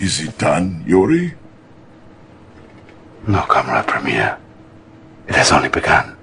Is it done, Yuri? No, Comrade Premier. It has only begun.